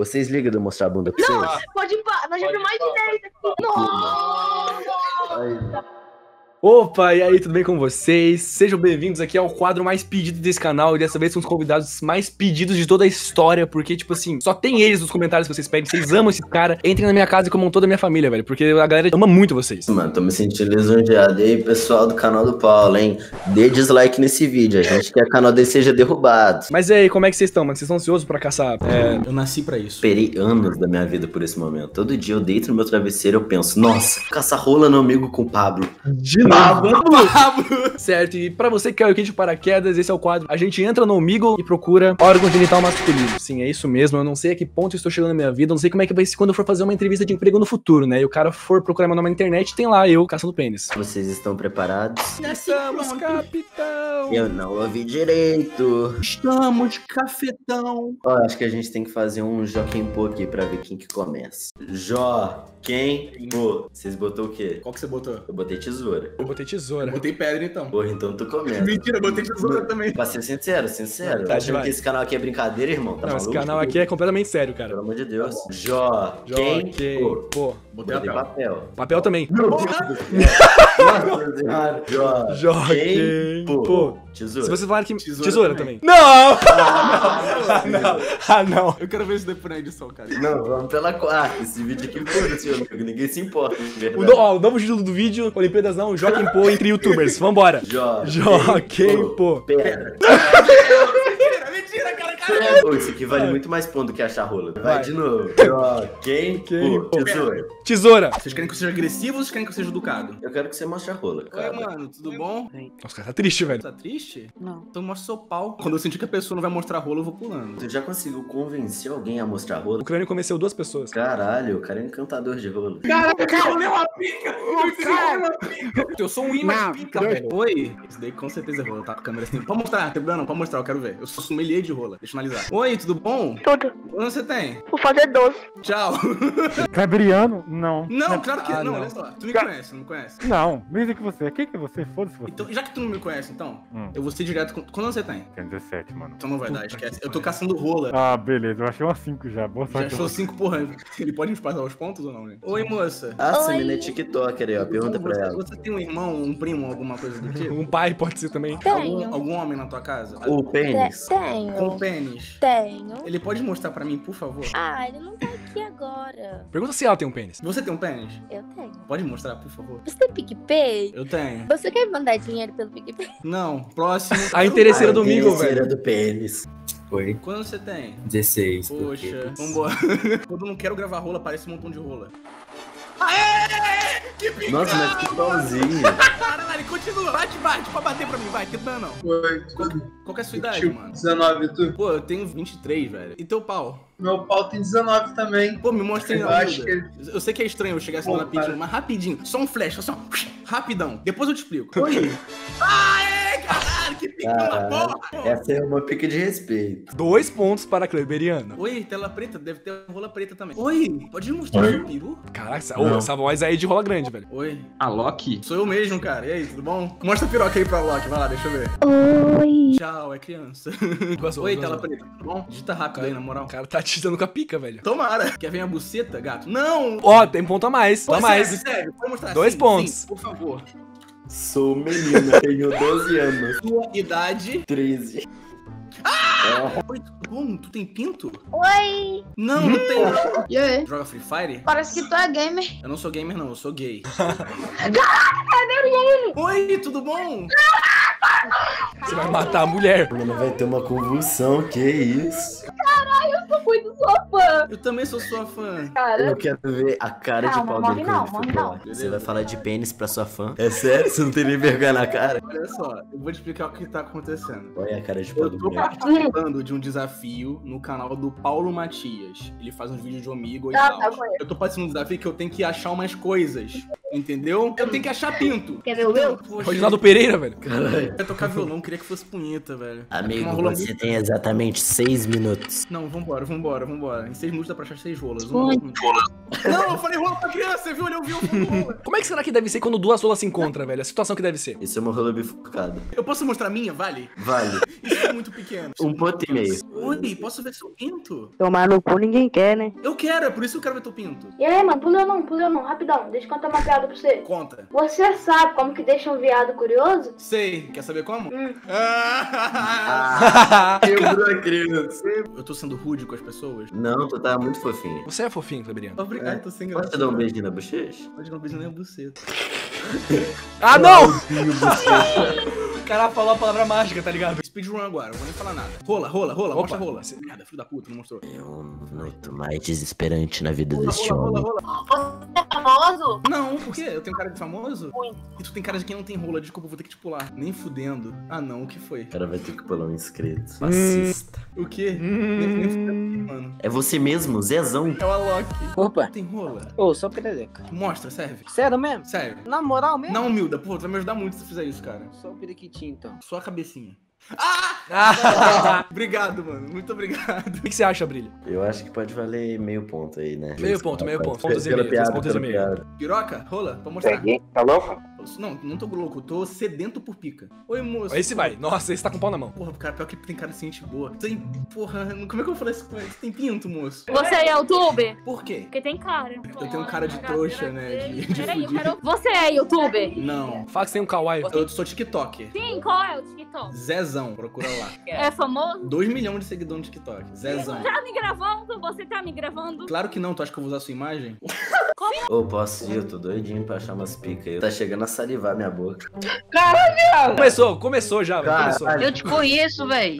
Vocês ligam de eu mostrar a bunda pra Não, vocês? pode ir pra. Nós já vimos mais de 10 aqui. Nossa! Opa, e aí, tudo bem com vocês? Sejam bem-vindos aqui ao quadro mais pedido desse canal. E dessa vez são os convidados mais pedidos de toda a história. Porque, tipo assim, só tem eles nos comentários que vocês pedem. Vocês amam esse cara. Entrem na minha casa e comam toda a minha família, velho. Porque a galera ama muito vocês. Mano, tô me sentindo lisonjeado. E aí, pessoal do canal do Paulo, hein? Dê dislike nesse vídeo. A gente quer que o canal dele seja derrubado. Mas e aí, como é que vocês estão, mano? Vocês estão ansiosos pra caçar? É, Eu nasci pra isso. Esperei anos da minha vida por esse momento. Todo dia eu deito no meu travesseiro e eu penso, nossa, caçar rola no amigo com o Pablo. de novo. certo, e pra você que caiu aqui de paraquedas, esse é o quadro. A gente entra no Omegle e procura órgão genital masculino. Sim, é isso mesmo. Eu não sei a que ponto eu estou chegando na minha vida. Eu não sei como é que vai ser quando eu for fazer uma entrevista de emprego no futuro, né? E o cara for procurar meu nome na internet, tem lá eu caçando pênis. Vocês estão preparados? Estamos, capitão! Eu não ouvi direito. Estamos de cafetão. Ó, acho que a gente tem que fazer um Joaquim Pô aqui pra ver quem que começa. Jó, quem? Pô, vocês botou o quê? Qual que você botou? Eu botei tesoura. Eu botei tesoura. Eu botei pedra então. Porra, então tu começa. Mentira, eu botei tesoura também. Pra ser sincero, sincero. Tá, Tá achando que esse canal aqui é brincadeira, irmão? Tá Não, esse maluco? canal aqui é completamente sério, cara. Pelo amor de Deus. Jó, Jó, quem? Pô, Pô, Botei botei papel. papel. papel também. Meu Deus. Jó, Jó, quem? Pô, Pô. tesoura. Se vocês falarem que. Tesoura, Tesoura também. também. Não! Ah, não! Ah, não! Eu quero ver isso depois na edição, cara. Não, vamos pela quarta. Esse vídeo aqui, foda-se, meu amigo. Ninguém se importa, O, no- ó, o novo título do vídeo, Olimpíadas não, Joaquim Pô entre youtubers. Vambora. Jó, Joaquim Pô. Pedra. Cara, cara. Pô, isso aqui vale muito mais ponto do que achar rola. Vai, Vai. de novo. Quem? Quem? Pô, tesoura. Tesoura. Vocês querem que eu seja agressivo ou vocês querem que eu seja educado? Eu quero que você mostre a rola, Oi, cara. mano, tudo bom? Nossa, cara, tá triste, velho. Tá triste? Não. Então mostra seu pau. Quando eu sentir que a pessoa não vai mostrar rola, eu vou pulando. Tu já conseguiu convencer alguém a mostrar a rola? O crânio convenceu duas pessoas. Caralho, o cara é encantador de rola. Caraca, eu nem uma pica! uma pica! Eu sou um imã de pica, velho. Oi! Isso daí com certeza é rola, tá com a câmera assim. Pode mostrar, tem problema não, pode mostrar, eu quero ver. Eu sou sommelier de rola, deixa eu analisar. Oi, tudo bom? Tudo. Quanto você tem? Vou fazer 12. Tchau. Cleberiano? Não. Não, claro que Ah, não, não. olha só. Tu me conhece, não me conhece? Não, me diz que você. Quem que é você? Foda-se você. Então, já que tu não me conhece, então, Hum. eu vou ser direto com. Quanto você tem? Tem 17, mano. Então não vai dar, esquece. Eu tô caçando rola. Ah, beleza. Eu achei umas 5 já. Boa Já sorte. achou cinco porra. Ele pode me passar os pontos ou não, né? Oi, moça. Ah, essa menina é TikToker aí, ó. Pergunta Então, pra você, ela. Você tem um irmão, um primo, alguma coisa do tipo? Um pai pode ser também. Algum, Tenho. algum homem na tua casa? O pênis. Com Tenho. pênis. Tenho. Ele pode mostrar pra mim, por favor? Ah, ele não tá aqui agora. Pergunta se ela tem um pênis. Você tem um pênis? Eu tenho. Pode mostrar, por favor? Você tem PicPay? Eu tenho. Você quer mandar dinheiro pelo PicPay? Não, próximo. A interesseira do Migo, interesseira velho. do pênis. Oi. Quando você tem? 16. Poxa, vambora. Quando eu não quero gravar rola, parece um montão de rola. Aê! Que! Nossa, mas que pauzinho. Caralho, continua. Bate, bate, pra bater pra mim, vai, que dano não. Oi, Qual, tudo. qual que é a sua idade, Tipo, mano? 19, tu? Pô, eu tenho 23, velho. E teu pau? Meu pau tem 19 também. Pô, me mostra aí Eu acho ajuda. Eu sei que é estranho eu chegar assim Pô, na cara. mas rapidinho. Só um flash, só um... Rapidão. Depois eu te explico. Oi. Caralho, que porra. Essa é uma pica de respeito. Dois pontos para a Cleberiana. Oi, tela preta, deve ter rola preta também. Oi, pode me mostrar seu peru? Caraca, essa, ô, essa voz aí é de rola grande, velho. Oi. A Loki? Sou eu mesmo, cara. E aí, tudo bom? Mostra a piroca aí pra Loki, vai lá, deixa eu ver. Oi. Tchau, é criança. Vazou, Oi, tela preta, tudo bom? Digita rápido aí, na moral. O cara tá te dando com a pica, velho. Tomara. Quer ver a buceta, gato? Não! Ó, tem ponto a mais. Pô, A mais. Sério, sério, pode mostrar Dois Sim, pontos. sim, por favor. Sou menina, tenho 12 anos. Sua idade. 13. Oi, tudo bom? Tu tem pinto? Oi. Não, não tem. E aí? Joga Free Fire? Parece que tu é gamer. Eu não sou gamer, não, eu sou gay. Cadê Oi, tudo bom? Você vai matar a mulher. A menina vai ter uma convulsão, que isso? Muito sua fã. Eu também sou sua fã. Cara. Eu quero ver a cara de Calma, pau dele não, morre não. lá. Você vai falar de pênis pra sua fã? É sério? Você não tem nem vergonha na cara? Olha só, eu vou te explicar o que tá acontecendo. Olha a cara de pau Eu do tô moleque. participando de um desafio no canal do Paulo Matias. Ele faz uns vídeos de Omigo e Ah, tal. tá. Eu tô participando de um desafio que eu tenho que achar umas coisas. Entendeu? Eu tenho que achar pinto. Quer ver o meu? Reginaldo Pereira, velho. Caralho. eu ia tocar violão, queria que fosse punheta, velho. Amigo, você muito- tem exatamente 6 minutos. Não, vambora, vambora, vambora. Em seis minutos dá pra achar seis rolas. Não, eu falei rola pra criança, viu? Ele ouviu o rola. Como é que será que deve ser quando duas rolas se encontram, velho? A situação que deve ser. Isso é uma rola bifurcada. Eu posso mostrar a minha, vale? Vale. Isso é muito pequeno. Um ponto e meio. Oi, posso ver seu pinto? Tomar no cu ninguém quer, né? Eu quero, é por isso que eu quero ver teu pinto. E aí, mano, puleu não, puleu não, rapidão. Deixa eu contar uma piada pra você. Conta. Você sabe como que deixa um viado curioso? Sei, quer saber como? Hum. Ah, Quebrou a criança. eu tô sendo rude com as pessoas? Não, tu tá muito fofinho. Você é fofinho, Cleberiano. Obrigado, tô sem Pode graça. te dar um beijinho na bochecha? Pode dar um beijo na minha buceta. Ah, não! O cara falou a palavra mágica, tá ligado? Speedrun agora, eu vou nem falar nada. Rola, rola, rola, Opa. mostra rola. Nada, filho da puta, não mostrou. É um momento mais desesperante na vida Rola, deste rola, rola, homem. rola. Você é famoso? Não, por quê? Eu tenho cara de famoso? Muito. E tu tem cara de quem não tem rola, desculpa, eu vou ter que te pular. Nem fudendo. Ah não, o que foi? O cara vai ter que pular um inscrito. Fascista. O quê? Nem, nem fudendo, mano. É você mesmo, Zezão. É o Alok. Opa. Tem rola? Ô, só perereca. Mostra, serve. Sério mesmo? Sério. Na moral mesmo? Não humilda, pô, tu vai me ajudar muito se tu fizer isso, cara. Só o periquitinho, então. Só a cabecinha. Ah! Obrigado, mano. Muito obrigado. O que você acha, Brilho? Eu acho que pode valer meio ponto aí, né? Meio ponto, meio ponto. Pontos e meio, pontos e meio. Piroca, rola, pra mostrar. Tá louco? Não, não tô louco, eu tô sedento por pica. Oi, moço. Esse vai. Nossa, esse tá com o pau na mão. Porra, cara, pior que tem cara de gente boa. Tem, porra, como é que eu vou falar isso com ele? Você tem pinto, moço? Você é youtuber? Por quê? Porque tem cara. Eu tenho cara de trouxa, né? De, de Peraí, eu quero... Você é youtuber? Não. Fala que você tem um kawaii. Eu sou TikToker. Sim, qual é o TikTok? Zezão, procura lá. É famoso? 2 milhões de seguidores no TikTok. Zezão. Tá me gravando? Você tá me gravando? Claro que não, tu acha que eu vou usar sua imagem? Ô, posso ir? Eu tô doidinho pra achar umas picas aí. Tá chegando a salivar minha boca. Começou, começou já, velho. Começou. Caralho. Eu te conheço, velho.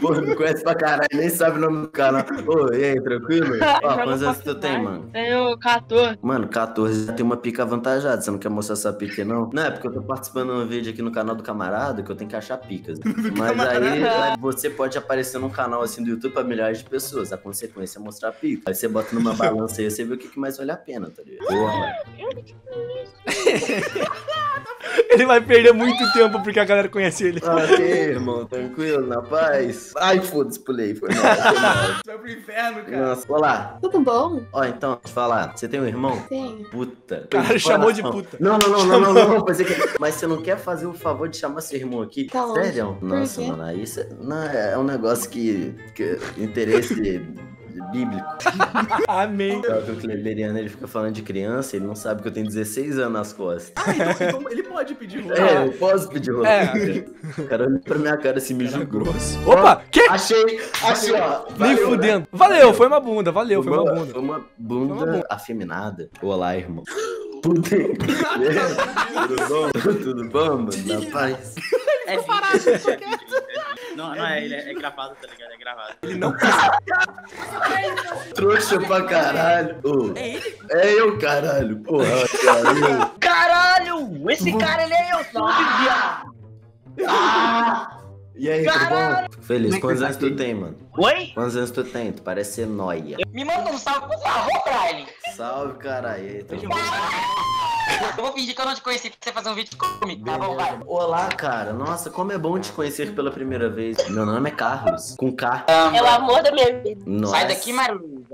Pô, me conhece pra caralho, nem sabe o nome do canal. Ô, e aí, tranquilo? Ó, quantos anos tu tem, mano? Tenho 14. Mano, 14 já tem uma pica avantajada. Você não quer mostrar essa pica aí, não? Não, é porque eu tô participando de um vídeo aqui no canal do camarada que eu tenho que achar picas. Mas aí aí você pode aparecer num canal assim do YouTube pra milhares de pessoas. A consequência é mostrar pica. Aí você bota numa balança aí, você vê o que, que mais vale a pena, tá ligado? Porra. Ele vai perder muito tempo porque a galera conhece ele. Ah, Ok, irmão, tranquilo, na paz. Ai, foda-se, pulei. Foi mal, foi mal. Tu vai pro inferno, cara. Nossa, olá. Tudo bom? Ó, então, deixa eu te falar. Você tem um irmão? Tenho. Puta. Cara, chamou de puta. Não, não, não, não, não, não, não, que- Mas você não quer fazer o favor de chamar seu irmão aqui? Tá longe. Sério? Nossa, mano, isso não, é um negócio que. que interesse bíblico. Amém. Só que o Kleberiano ele fica falando de criança, ele não sabe que eu tenho 16 anos nas costas. Ah, então, então ele pode pedir rola. É, eu posso pedir rola. É. O cara olhou pra minha cara assim, me julgou. Opa, que? Achei, achei, ó. Nem Valeu, né? fudendo. Valeu, foi uma bunda, valeu, foi uma bunda. Foi uma bunda, Foi uma bunda. afeminada. Olá, irmão. Puta. Tudo bom? Tudo bom, mano? Na paz. É vídeo. Não, não é, ele é, é gravado, tá ligado? É gravado. Ele não Trouxa pra caralho. Ô, É ele? é eu, caralho. Porra, caralho. Caralho! Esse cara, ele é YouTube, viado! E aí, tudo bom? Fico feliz. Quantos tá anos tu tem, mano? Oi? Quantos anos tu tem? Tu parece ser noia. Me manda um salve por favor pra ele. Salve, caralho. E aí, tudo bom? Eu vou fingir que eu não te conheci pra você fazer um vídeo comigo, tá bom, vai. Olá, cara. Nossa, como é bom te conhecer pela primeira vez. Meu nome é Carlos. Com K. É o amor da minha vida. Nossa. Sai daqui, Maruza.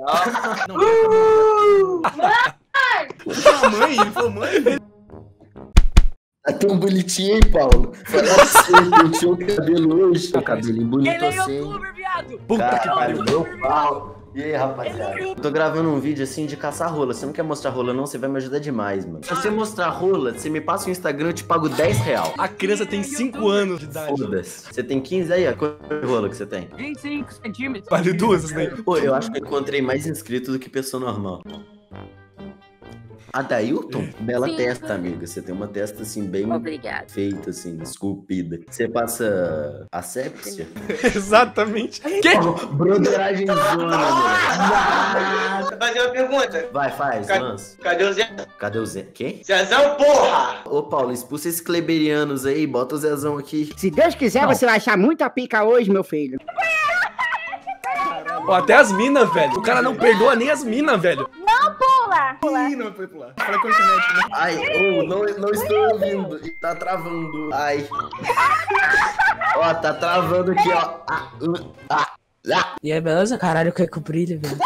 Falou mãe, ele falou mãe. Tá tão bonitinho, hein, Paulo? Fala assim, eu tinha um cabelo hoje. Um cabelinho bonito assim. viado. Puta que pariu. meu pau. E aí, rapaziada? Eu tô gravando um vídeo assim de caçar rola. Você não quer mostrar rola, não? Você vai me ajudar demais, mano. Se você mostrar rola, você me passa o Instagram, eu te pago 10 real. A criança tem 5 anos de idade. Foda-se. Você tem 15 aí. Quanto rola que você tem? 25 centímetros. Vale duas daí. Pô, eu acho que eu encontrei mais inscritos do que pessoa normal. Adailton? Bela Sim. testa, amiga. Você tem uma testa assim, bem Obrigada. feita, assim, esculpida. Você passa asepsia? Exatamente. Que? Broderagem zona, meu. Fazer uma pergunta. Vai, faz, Ca- lança. Cadê o Zé? Cadê o Zé? Quem? Zezão, porra! Ô, Paulo, expulsa esses kleberianos aí, bota o Zezão aqui. Se Deus quiser, você vai achar muita pica hoje, meu filho. Ó, até as minas, velho. O cara não perdoa nem as minas, velho. Pula. Ih, não foi pular. Fala com a internet, né? Ai, ô, não, não estou ouvindo. Tá travando. Ai. Ó, tá travando aqui, ó. Ah, uh, ah, ah. E aí, beleza? Caralho, que é com brilho, velho.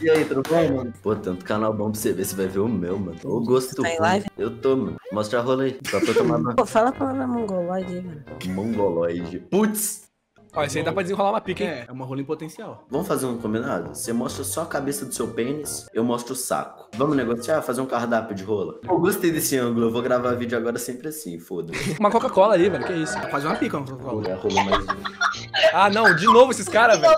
E aí, tudo bom, mano? Pô, tanto canal bom pra você ver, você vai ver o meu, mano. O gosto Tá em live? Eu tô, mano. Mostra a rola aí. Só tô tomando Pô, fala a palavra mongoloide aí, mano. mongoloide. Putz! Ó, esse aí dá pra desenrolar uma pica, hein? É, é uma rola em potencial. Vamos fazer um combinado? Você mostra só a cabeça do seu pênis, eu mostro o saco. Vamos negociar? Fazer um cardápio de rola? Eu gostei desse ângulo, eu vou gravar vídeo agora sempre assim, foda-se. Uma Coca-Cola ali, velho. Que isso? Quase uma pica, não tô Vou falando. olhar a rola mais um. Ah, não. De novo esses caras, velho.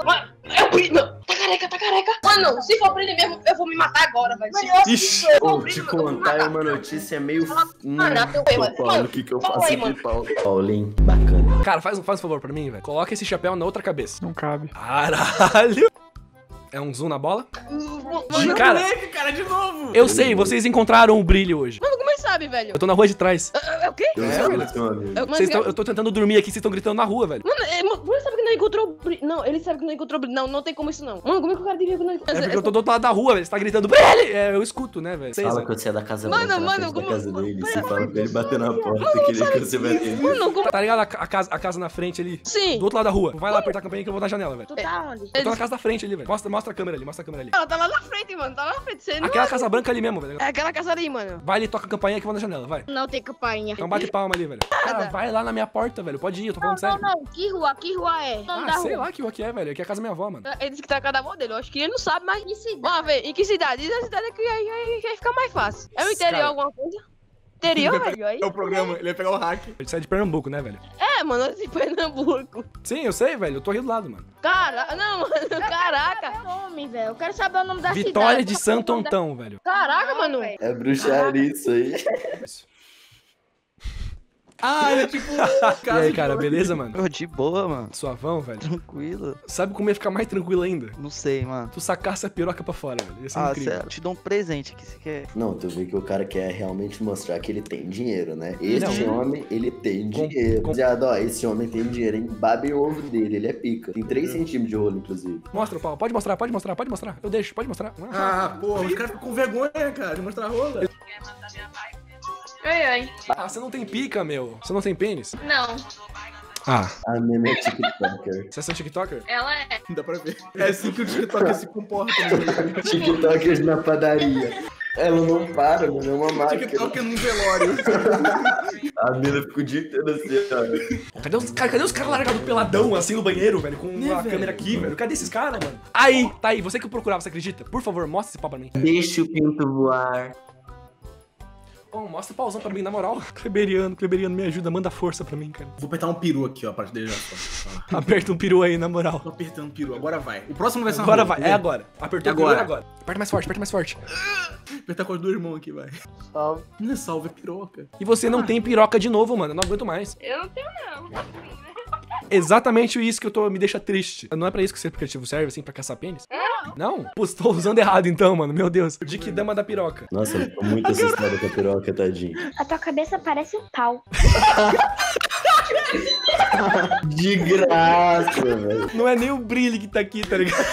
Tá careca, tá careca. Mano, se for pra ele mesmo, eu vou me matar agora, velho. Ixi. Pô, te contar é uma notícia meio. Hum, Mano, Paulo, o que, que eu faço aí, aqui. Paulo? Paulinho, bacana. Cara, faz, um- faz um favor pra mim, velho. Coloca esse chapéu na outra cabeça. Não cabe. Caralho. É um zoom na bola? Mano, Cara, Moleque, cara, de novo! eu sei, vocês encontraram o brilho hoje. mano, sabe, velho? Eu tô na rua de trás. É o quê? Eu É, amigo. Eu, Vocês tão- eu tô tentando dormir aqui, vocês estão gritando na rua, velho. Mano, é, mano, você sabe que não encontrou brilho. Não, ele sabe que não encontrou brilho. Não, não tem como isso não. Mano, como é que o cara diria que não encontrou É porque eu tô do outro lado da rua, velho. Você tá gritando brilho! É, eu escuto, né, velho? Fala que você é da casa Mano, na mano, da como- casa dele. Você fala pra ele bater na porta, que ele que você vai atender. Mano, como... Tá ligado a, ca- a casa, a casa na frente ali? Sim. Do outro lado da rua. Vai lá apertar a campainha que eu vou na janela, velho. Tu tá onde? Eu tô na casa da frente ali, velho. Mostra, mostra a câmera ali, mostra a câmera ali. Ela tá lá na frente, mano. Tá lá na frente. Aquela casa branca ali mesmo, velho. É aquela casa ali, mano. Vai ali, toca a campainha que eu vou na janela, vai. Não tem campainha. Então bate palma ali, velho. Cara, vai lá na minha porta, velho. Pode ir, eu tô Não, falando não, sério. não. Que rua? Que rua é? O nome da Ah, sei rua. lá que rua que é, velho. Aqui é a casa da minha avó, mano. Ele disse que tá na casa da avó dele. Eu acho que ele não sabe, mas... Que cidade? Vamos ver, em que cidade? Diz a cidade que aí, aí, aí fica mais fácil. É o interior Cara. alguma coisa? Interior, velho? Aí... É o programa, ele vai pegar o hack. Ele sai de Pernambuco, né, velho? É, mano, de Pernambuco. Sim, eu sei, velho. Eu tô aqui do lado, mano. Caraca, não, mano, caraca. O nome, velho. Eu quero saber o nome da cidade. Vitória de Eu Santo Antão, velho. Caraca, mano. É bruxaria isso aí. Ah, ele é tipo. E aí, cara, beleza, mano? Ô, de boa, mano. Suavão, velho. Tranquilo. Sabe como ia ficar mais tranquilo ainda? Não sei, mano. Tu sacasse a piroca pra fora, velho. Ia ser Ah, incrível. sério. Te dou um presente aqui, você quer? Não, tu vê que o cara quer realmente mostrar que ele tem dinheiro, né? Este Não. homem, ele tem Com- dinheiro. com- Rapaziada, ó, esse homem tem dinheiro, hein? Babem o ovo dele, ele é pica. Tem 3 centímetros de rolo, inclusive. Mostra, Paulo. Pode mostrar, pode mostrar, pode mostrar. Eu deixo, pode mostrar. Ah, porra, os caras ficam com vergonha, cara, de mostrar a rola. Oi, oi. Ah, você não tem pica, meu. Você não tem pênis? Não, Ah. A mesma é TikToker. Você é seu TikToker? ela é. Dá pra ver. É assim que o TikTok se comporta. Né? TikTokers na padaria. Ela não para, mano, é uma máquina. TikTok num velório. A mina fica o dia inteiro assim, ó. Cadê os caras cadê os caras largados peladão assim no banheiro, velho? Com Né, a velho? câmera aqui, velho. Cadê esses caras, mano? Aí, tá aí. Você que eu procurava, você acredita? Por favor, mostra esse pau pra mim. Deixa o pinto voar. Ô, mostra o pauzão pra mim, na moral. Kleberiano, Kleberiano, me ajuda, manda força pra mim, cara. Vou apertar um peru aqui, ó, pra deixar só. Aperta um peru aí, na moral. Tô apertando o peru, agora vai. O próximo vai ser Agora vai, é agora. Apertou É o peru, é agora. agora. Aperta mais forte, aperta mais forte. Apertar com as duas mãos aqui, vai. Salve. Não é salve, é piroca. E você não tem piroca de novo, mano. Eu não aguento mais. Eu não tenho, não. Exatamente isso que eu tô me deixa triste. Não é pra isso que esse aplicativo serve, assim, pra caçar pênis? Não? Pô, tô usando errado então, mano. Meu Deus. De que dama da piroca. Nossa, eu tô muito assustado com a piroca, tadinho. A tua cabeça parece um pau. De graça, velho. Não é nem o brilho que tá aqui, tá ligado?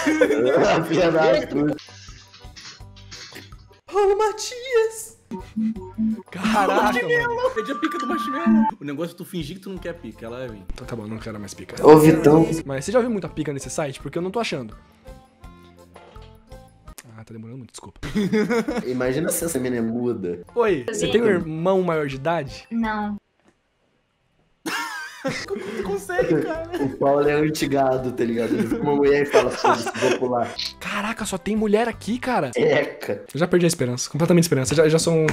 Filha da puta. Ô, Matias! Caraca, mano. Pede a pica do marshmallow. O negócio é tu fingir que tu não quer pica, ela vir. Então tá bom, não quero mais pica. Ô, Vitão. Mas você já viu muita pica nesse site? Porque eu não tô achando. Tá demorando muito, desculpa. Imagina se essa menina é muda. Oi, você tem um irmão maior de idade? Não. Tu consegue, cara. O Paulo é antigado, tá ligado? Ele uma mulher e fala, foda-se, vou pular. Caraca, só tem mulher aqui, cara. Eca. Eu já perdi a esperança, completamente a esperança. Eu já, eu já sou um.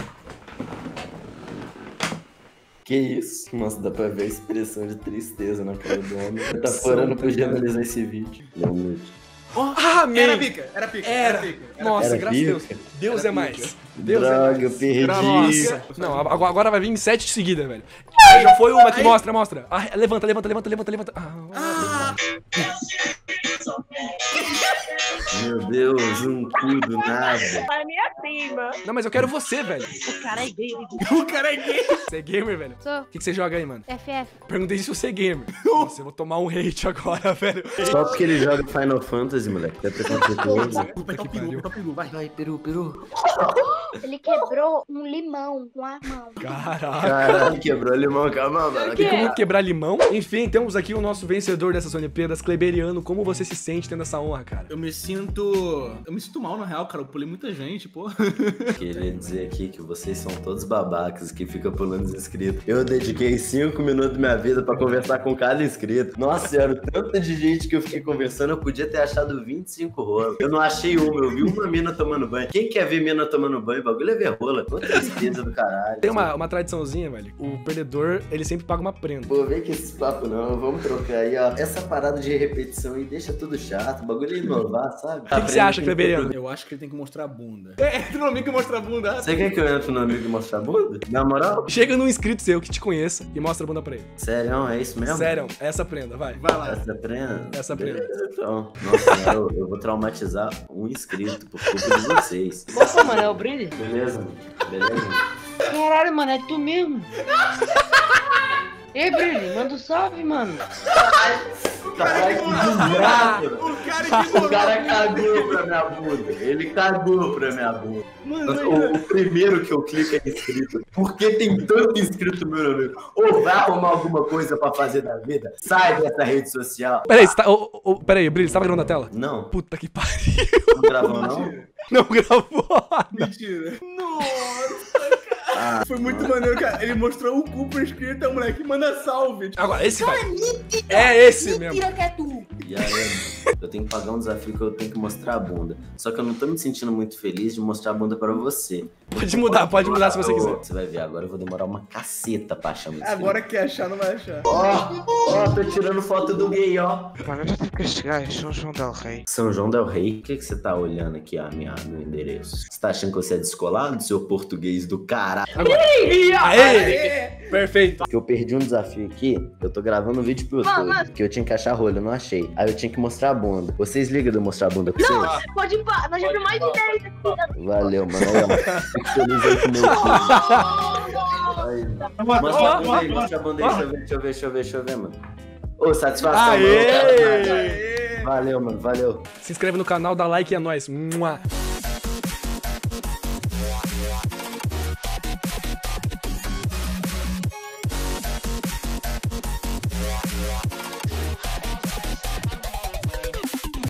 Que isso? Nossa, dá pra ver a expressão de tristeza na cara do homem. Tá podia ligado? analisar esse vídeo. Boa noite. Ah, amei! Era pica, era pica. Era. pica. Era Nossa, Era graças a Deus. pica? Deus Era é mais. pica. Deus é Droga, mais. eu perdi. Nossa. Não, agora, vai vir sete de seguida, velho. Aí, já foi uma que mostra, mostra. Ah, levanta, levanta, levanta, levanta, levanta. Ah, Meu Deus, um cu do nada. Para minha cima. Não, mas eu quero você, velho. O cara é gay. O cara é gay. Você é gamer, velho? Sou. O que, que você joga aí, mano? FF. Perguntei se você é gamer. Nossa, eu vou tomar um hate agora, velho. Só porque ele joga Final Fantasy, moleque. Deve ter acontecido Vou pegar o peru, o peru, vai. Vai, peru, peru. Ele quebrou um limão com a mão. Caraca. Caralho, quebrou limão, calma, mano. Tem como quebrar limão? Enfim, temos aqui o nosso vencedor dessas Olimpíadas, Kleberiano. Como você se sente tendo essa honra, cara? Eu me sinto. Eu me sinto mal, na real, cara. Eu pulei muita gente, pô. Queria dizer aqui que vocês são todos babacas que ficam pulando os inscritos. Eu dediquei 5 minutos da minha vida pra conversar com cada inscrito. Nossa senhora, tanta de gente que eu fiquei conversando, eu podia ter achado 25 rolas. Eu não achei uma, eu vi uma mina tomando banho. Quem quer ver mina tomando banho? O bagulho é ver rola. Quanta tristeza do caralho. Tem uma, uma tradiçãozinha, velho. O perdedor, ele sempre paga uma prenda. Pô, vem com esses papos não, vamos trocar aí, ó. Essa parada de repetição aí deixa tudo chato, o bagulho é inovar, sabe? O que, que você acha, Kleberiano? Eu acho que ele tem que mostrar a bunda. É, entra no amigo e mostra a bunda. Você quer que eu entre no amigo e mostre a bunda? Na moral? Chega num inscrito seu que te conheça e mostra a bunda pra ele. Sério, é isso mesmo? Sério, essa prenda, vai. Vai lá. Essa prenda? Essa prenda. Beleza, então. Nossa, eu, eu vou traumatizar um inscrito por culpa de vocês. Opa, mano, é o brilho? Beleza? Beleza? Caralho, mano, é tu mesmo. Ei, Brilho, manda um salve, mano. Caralho, que desgraça! O cara que O cara cagou pra minha bunda. Ele cagou pra minha bunda. Mano, O, o primeiro que eu clico é inscrito. Por que tem tanto inscrito no meu amigo? Ou vai arrumar alguma coisa pra fazer da vida? Sai dessa rede social. Peraí, você tá. ô, ô, ô, peraí, Brilho, você tava gravando a tela? Não, Puta que pariu. não gravou não? Não gravou. Mentira. Nossa, cara. Ah, Foi muito maneiro, cara. Ele mostrou o cu pro inscrito, a moleque manda salve. Agora, esse vai. É esse mesmo. Mentira que é tu. E aí, mano, eu tenho que pagar um desafio que eu tenho que mostrar a bunda. Só que eu não tô me sentindo muito feliz de mostrar a bunda pra você. Pode mudar, pode mudar se você quiser. Você vai ver, agora eu vou demorar uma caceta pra achar meu inscrito. Agora que achar, não vai achar. Ó, ó, tô tirando foto do gay, ó. Mano, onde é que gajos são João Del Rey? São João Del Rei, o que, que você tá olhando aqui, a minha, meu endereço? Você tá achando que você é descolado, seu português do caralho? Aê! Perfeito. Que eu perdi um desafio aqui, eu tô gravando um vídeo pro YouTube, que eu tinha que achar rolho, eu não achei. Aí eu tinha que mostrar a bunda. Vocês ligam de eu mostrar a bunda pra vocês? Pode ir pra... Nós já vimos mais de 10 aqui. Valeu, mano. Fico feliz aí com o meu filho. Aí. Mostra a bunda aí, mostra a bunda aí, deixa eu ver, deixa eu ver, deixa eu ver, deixa eu ver, mano. Ô, satisfação, mano. Aê! Valeu, mano, valeu. Se inscreve no canal, dá like e é nóis. Mua.